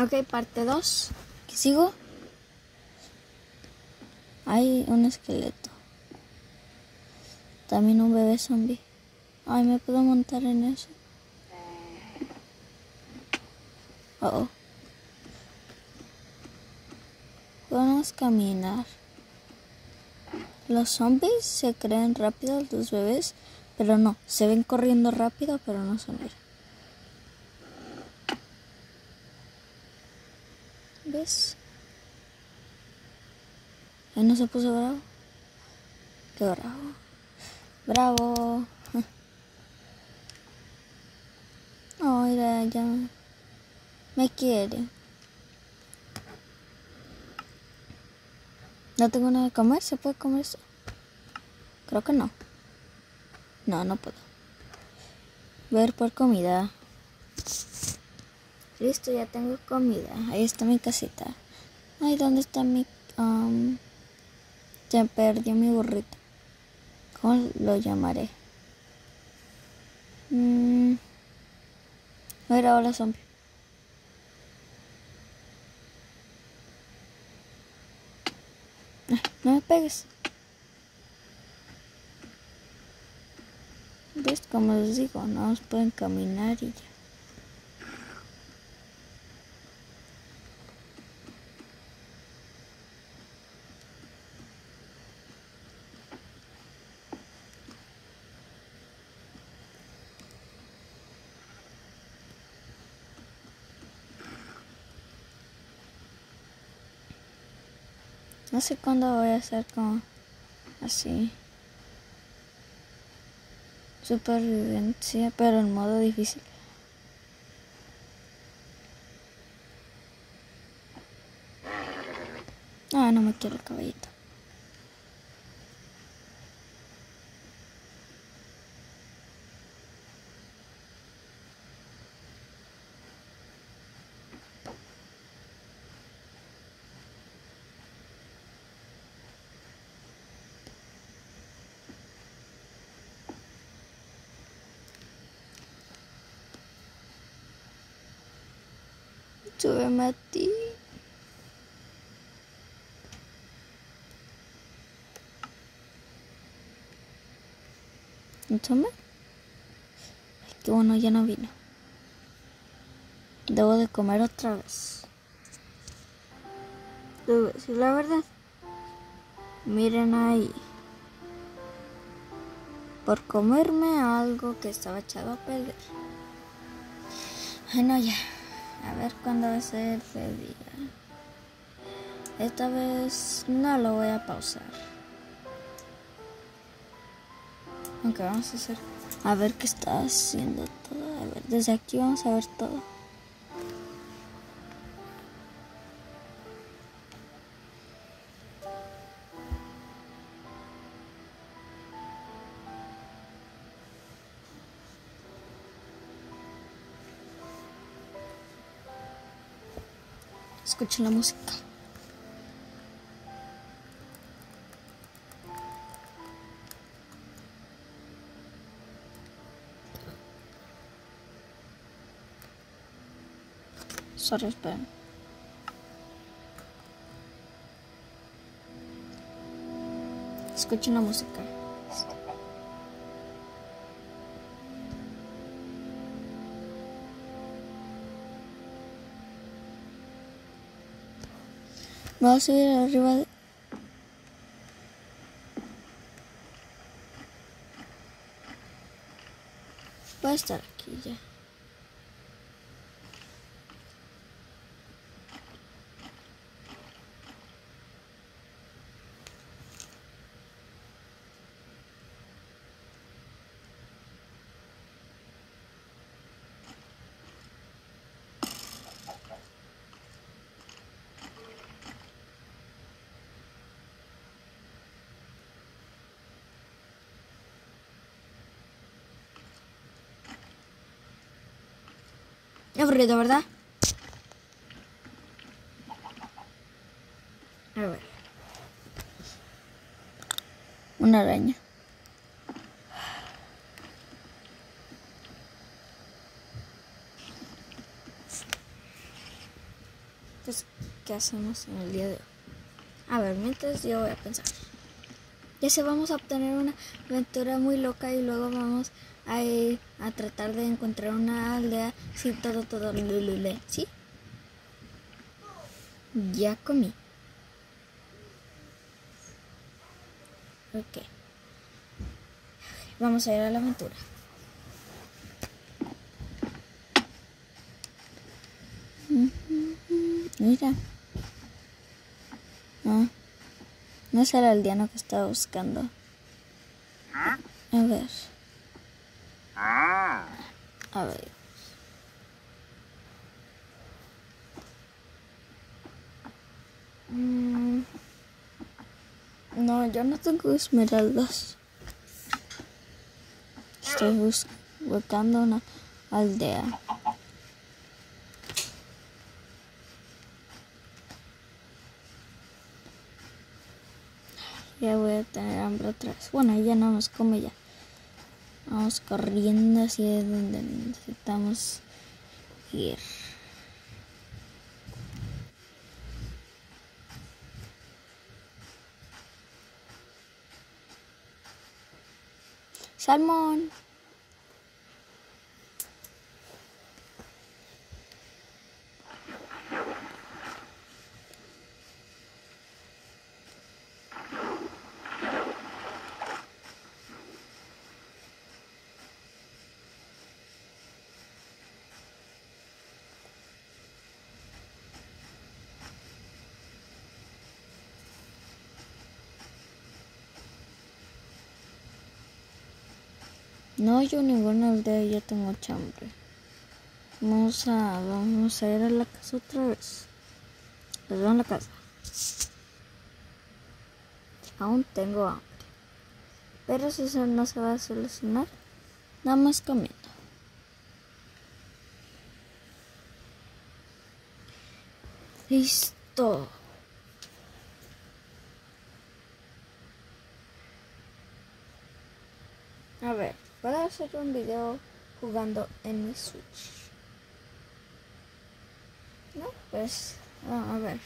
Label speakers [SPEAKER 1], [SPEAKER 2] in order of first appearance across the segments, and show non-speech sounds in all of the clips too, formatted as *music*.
[SPEAKER 1] Ok, parte 2. ¿Qué sigo? Hay un esqueleto. También un bebé zombie. Ay, ¿me puedo montar en eso? Oh, oh. Podemos caminar. Los zombies se creen rápidos, los bebés, pero no. Se ven corriendo rápido, pero no son ellos. Ahí no se puso bravo. Qué bravo. Bravo. *laughs* Oh, mira, ya me quiere. No tengo nada de comer. ¿Se puede comer eso? Creo que no. No, no puedo. Ver por comida. Listo, ya tengo comida. Ahí está mi casita. Ay, ¿dónde está mi... Um, ya perdió mi burrito. ¿Cómo lo llamaré? Mm. Mira, hola zombie. No me pegues. ¿Ves? Como les digo, no nos pueden caminar y ya. No sé cuándo voy a hacer como así. Supervivencia, pero en modo difícil. Ah, no me quiero el caballito. Súbeme a ti. ¿Un zombie? Ay, qué bueno, ya no vino. Debo de comer otra vez. Debo decir la verdad. Miren ahí. Por comerme algo que estaba echado a perder. Ay, no, ya. A ver cuándo va a ser de día. Esta vez no lo voy a pausar. Aunque vamos a hacer. A ver qué está haciendo todo. A ver, desde aquí vamos a ver todo. Escuchen la música. Sorry, esperen. Escuchen la música. Voy a subir arriba de... Voy a estar aquí ya. Aburrido, ¿verdad? A ver. Una araña. pues, ¿qué hacemos en el día de hoy? A ver, mientras yo voy a pensar. Ya se vamos a obtener una aventura muy loca y luego vamos a ir a tratar de encontrar una aldea sin todo, todo, lulule. ¿Sí? Ya comí. Ok. Vamos a ir a la aventura. Mira. No. No es el aldeano que estaba buscando. A ver. A ver. Mm. No, yo no tengo esmeraldas. Estoy buscando una aldea. Ya voy a tener hambre otra vez. Bueno, ya no nos come ya. Vamos corriendo hacia donde necesitamos ir. Salmón. No yo ninguna aldea, ya tengo chambre. Vamos a, vamos a ir a la casa otra vez. Les en la casa. Aún tengo hambre. Pero si eso no se va a solucionar, nada más comiendo. Listo. A ver, hacer un video jugando en mi Switch. No, pues, a ver.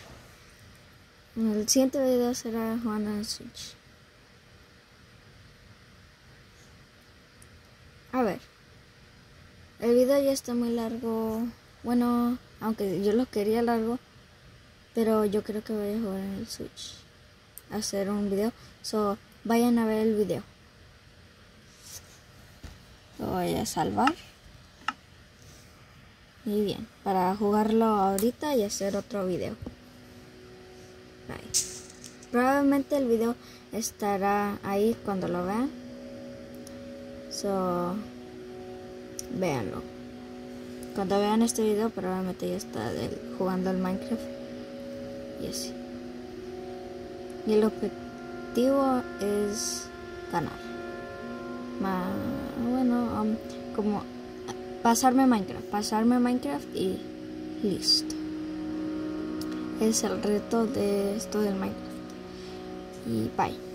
[SPEAKER 1] El siguiente video será jugando en Switch. A ver. El video ya está muy largo. Bueno, aunque yo lo quería largo. Pero yo creo que voy a jugar en el Switch. hacer un video. So, vayan a ver el video. Voy a salvar. Y bien, para jugarlo ahorita y hacer otro video. Probablemente el video estará ahí cuando lo vean. So, véanlo. Cuando vean este video probablemente ya está jugando el Minecraft. Y así. Y el objetivo es ganar bueno, um, como pasarme Minecraft, pasarme Minecraft y listo. Es el reto de esto del Minecraft. Y bye.